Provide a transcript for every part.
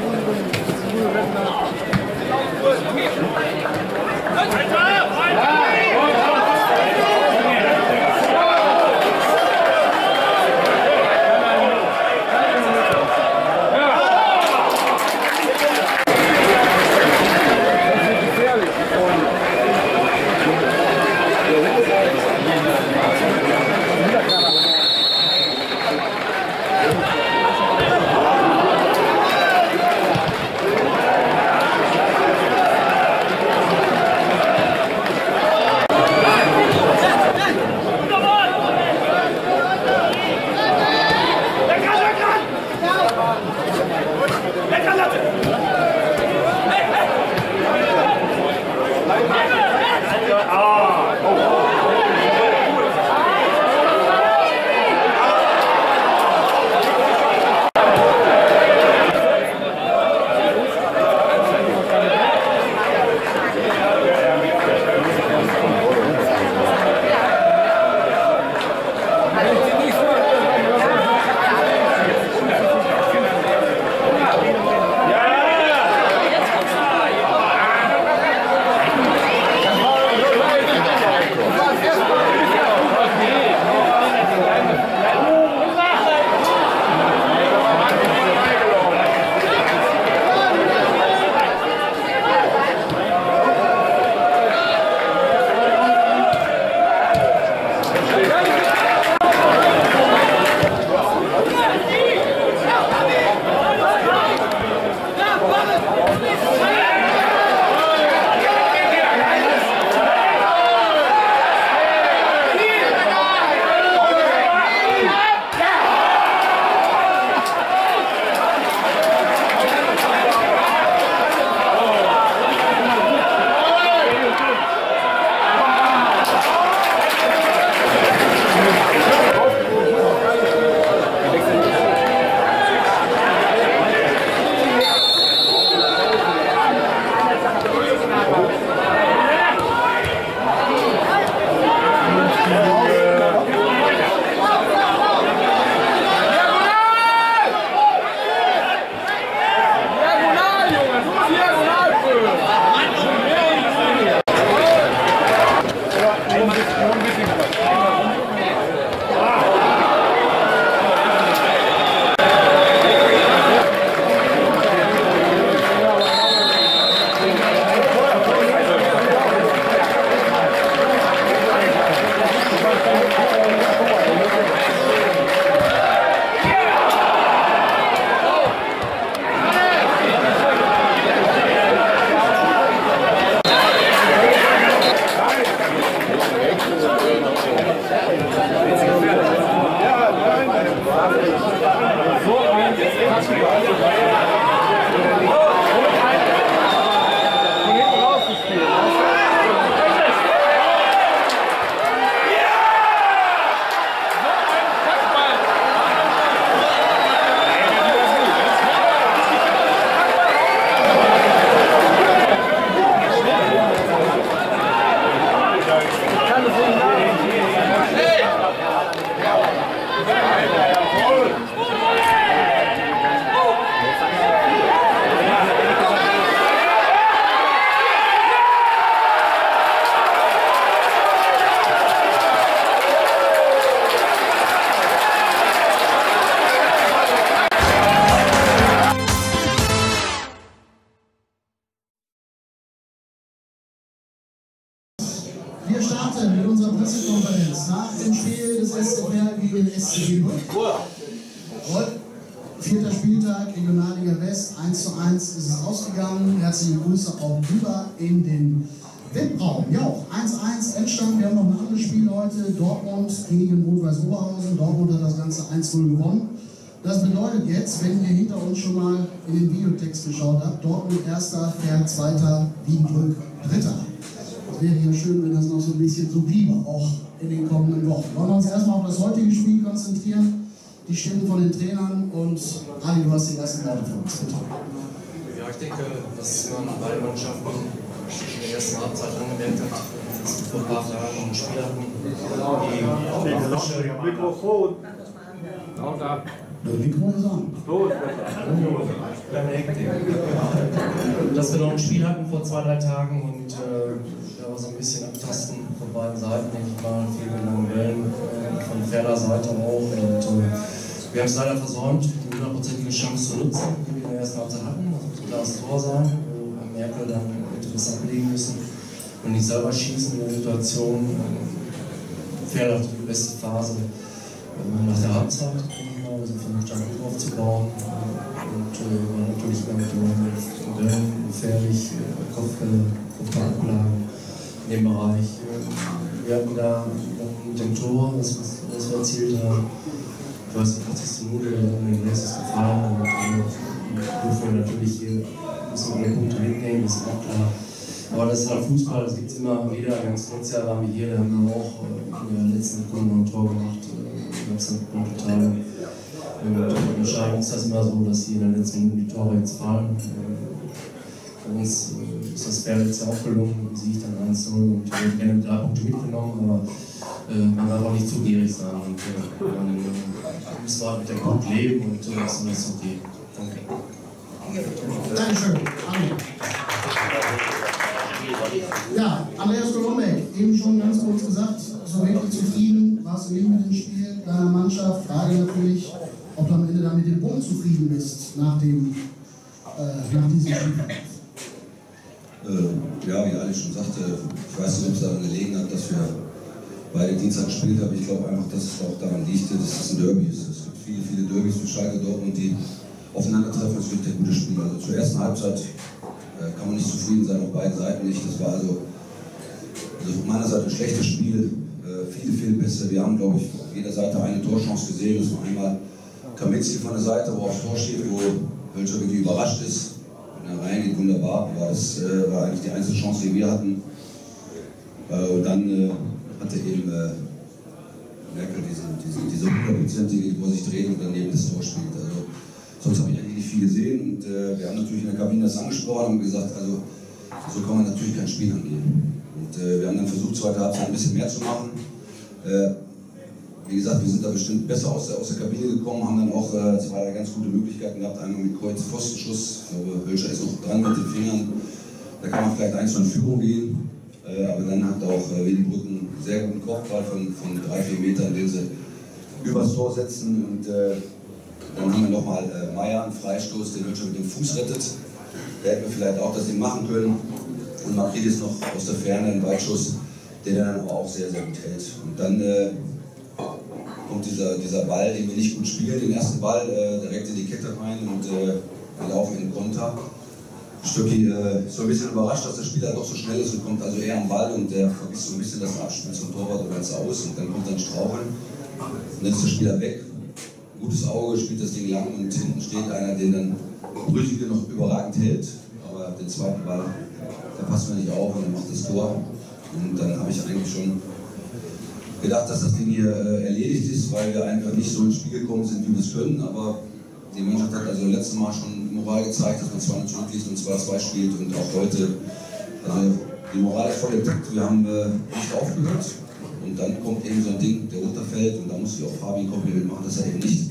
bleiben. Die Rentner. Wir SCR gegen SC Lübeck. Vierter Spieltag, Regionalliga West, 1 zu 1 ist es ausgegangen. Herzliche Grüße auch rüber in den VIP-Raum. Ja, 1-1 Endstand. Wir haben noch ein anderes Spiel heute. Dortmund gegen Rot-Weiß Oberhausen. Dortmund hat das Ganze 1-0 gewonnen. Das bedeutet jetzt, wenn ihr hinter uns schon mal in den Videotext geschaut habt, Dortmund erster, Fern zweiter, Wiedenbrück dritter. Es wäre ja schön, wenn das noch so ein bisschen so bliebe, auch in den kommenden Wochen. Wollen wir uns erstmal auf das heutige Spiel konzentrieren, die Stimmen von den Trainern und Ali, du hast die ersten Worte für uns, bitte. Ja, ich denke, dass man beide Mannschaften in der ersten Halbzeit angemerkt hat, dass wir vor ein paar Tagen einen Spieler hatten, die Mikrofon. Lauter. Der Mikro ist an. So kleine Hektik. Dass wir noch ein Spiel hatten vor zwei, drei Tagen und äh, da war so ein bisschen Abtasten von beiden Seiten, denke ich mal, viele lange Wellen äh, von fairer Seite auch. Und äh, wir haben es leider versäumt, die hundertprozentige Chance zu nutzen, die wir in der ersten Halbzeit hatten. Das muss ein klares Tor sein, wo Merkel dann das ablegen müssen und nicht selber schießen in der Situation. Äh, fehlerhaft die beste Phase äh, nach der Halbzeit. Wir sind versucht, Druck aufzubauen und war natürlich immer mit den Modellen gefährlich, äh, Kopfbälle, Kopfballablagen in dem Bereich. Äh, wir hatten da mit dem Tor, das, das wir erzielt haben, ich weiß nicht, 80. Minute oder so, mir ist es gefallen und äh, dürfen wir natürlich hier müssen wir alle Punkte mitnehmen, das ist auch klar. Aber das ist halt Fußball, das gibt es immer wieder. Ganz letztes Jahr waren wir hier, da haben wir auch äh, in der letzten noch ein Tor gemacht. Äh, das sind total und wahrscheinlich ist das immer so, dass hier in den letzten Minuten die Tore jetzt fallen. Bei uns äh, ist das Pferd jetzt ja auch gelungen, Sieg dann 1-0 und wir hätten gerne drei Punkte mitgenommen, aber äh, man darf auch nicht zu gierig sein und äh, man äh, muss halt mit der Gruppe leben und äh, das ist okay. Danke. Dankeschön. Ja, Andreas Kolombeck, eben schon ganz kurz gesagt, so wirklich zufrieden nach, dem, äh, nach diesem Spiel. Äh, ja, wie Ali schon sagte, ich weiß nicht, ob es daran gelegen hat, dass wir beide Dienstag gespielt haben. Ich glaube einfach, dass es auch daran liegt, dass es ein Derby ist. Es gibt viele, viele Derbys für Schalke Dortmund, die aufeinandertreffen. Es gibt ja gute Spiele. Also zur ersten Halbzeit äh, kann man nicht zufrieden sein, auf beiden Seiten nicht. Das war also, also von meiner Seite ein schlechtes Spiel. Äh, viele Fehlpässe. Wir haben, glaube ich, auf jeder Seite eine Torchance gesehen. Das war einmal Kaminski von der Seite, wo aufs Tor steht, wo Hölscher wirklich überrascht ist. Wenn er reingeht, wunderbar. Aber das äh, war eigentlich die einzige Chance, die wir hatten. Äh, und dann äh, hatte eben äh, Merkel diese, diese, diese hundertprozentige, wo er sich dreht und daneben das Tor spielt. Also, sonst habe ich eigentlich nicht viel gesehen. Und äh, wir haben natürlich in der Kabine das angesprochen und gesagt, also so kann man natürlich kein Spiel angehen. Und äh, wir haben dann versucht, zweite Halbzeit ein bisschen mehr zu machen. Wie gesagt, wir sind da bestimmt besser aus der, aus der Kabine gekommen, haben dann auch äh, zwei ganz gute Möglichkeiten gehabt. Einmal mit Kreuz Pfostenschuss, ich glaube, Hölscher ist noch dran mit den Fingern. Da kann man vielleicht eins von Führung gehen. Äh, aber dann hat auch äh, Wiedenbrücken einen sehr guten Kopfball von, von drei, vier Metern, den sie übers Tor setzen. Und äh, dann haben wir nochmal äh, Meier, einen Freistoß, den Hölscher mit dem Fuß rettet. Da hätten wir vielleicht auch das Ding machen können. Und Makridis noch aus der Ferne einen Weitschuss, der dann aber auch sehr, sehr gut hält. Und dann äh, kommt dieser, dieser Ball, den wir nicht gut spielen, den ersten Ball äh, direkt in die Kette rein und äh, wir laufen in Konter. Stöcki äh, ist so ein bisschen überrascht, dass der Spieler doch so schnell ist und kommt also eher am Ball und der vergisst so ein bisschen das Abspiel zum Torwart oder ganz aus und dann kommt dann Straucheln und dann ist der Spieler weg. Gutes Auge, spielt das Ding lang und hinten steht einer, den dann Brüchige noch überragend hält, aber den zweiten Ball, da passen wir nicht auf und er macht das Tor und dann habe ich eigentlich schon gedacht, dass das Ding hier äh, erledigt ist, weil wir einfach nicht so ins Spiel gekommen sind, wie wir es können. Aber die Mannschaft hat also letztes Mal schon Moral gezeigt, dass man zwar zurückliegt und zwar zwei spielt und auch heute. Also die Moral ist voll intakt. Wir haben äh, nicht aufgehört. Und dann kommt eben so ein Ding, der runterfällt und da muss ich auch Fabi Kompliment machen, dass er eben nicht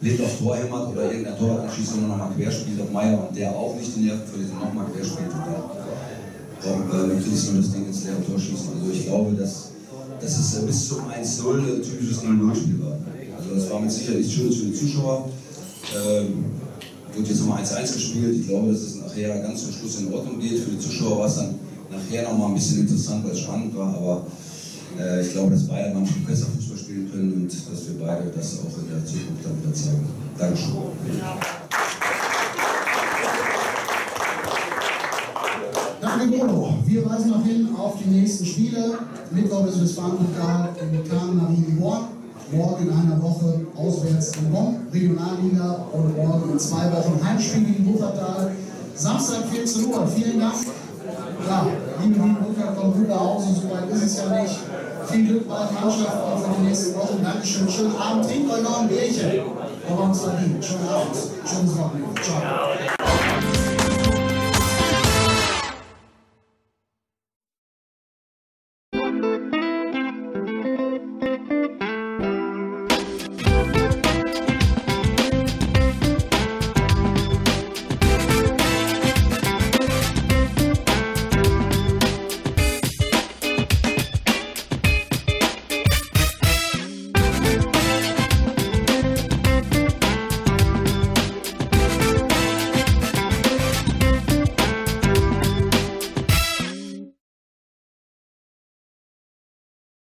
blind auf Tor hämmert oder irgendein Tor anschießt, sondern nochmal quer spielt auf Meier und der auch nicht die Nerven verliert und nochmal quer spielt. Und dann, dann, äh, nur das Ding ins leere Tor schießen. Also ich glaube, dass dass es bis zum 1-0 ein typisches 0-0-Spiel war. Also das war mit Sicherheit nichts Schönes für die Zuschauer. Ähm, wird jetzt nochmal 1-1 gespielt. Ich glaube, dass es nachher ganz zum Schluss in Ordnung geht. Für die Zuschauer war es dann nachher nochmal ein bisschen interessant, weil es spannend war. Aber äh, ich glaube, dass beide Mannschaften besser Fußball spielen können und dass wir beide das auch in der Zukunft dann wieder zeigen. Dankeschön. Danke, Bruno. Wir weisen noch hin auf die nächsten Spiele. Mittwoch ist Westfalen-Pokal in Kahn Marien Born. Morgen in einer Woche auswärts in Bonn, Regionalliga und morgen in zwei Wochen Heimspiel gegen Wuppertal. Samstag 14 Uhr. Vielen Dank. Ja, liebe Wiedenbrücker, kommt gut nach Hause, so weit ist es ja nicht. Viel Glück bei der Mannschaft auch für die nächsten Wochen. Dankeschön. Schönen Abend. Trinkt euch noch ein Bierchen. Aber uns verdient. Schönen Abend. Schönes Wochenende. Ciao.